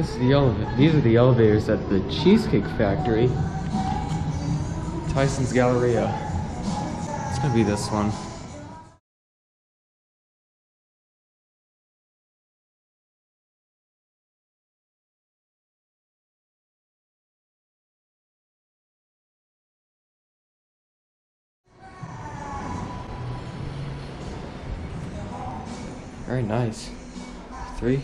This is the elevator. These are the elevators at the Cheesecake Factory. Tysons Galleria. It's gonna be this one. Very nice. Three.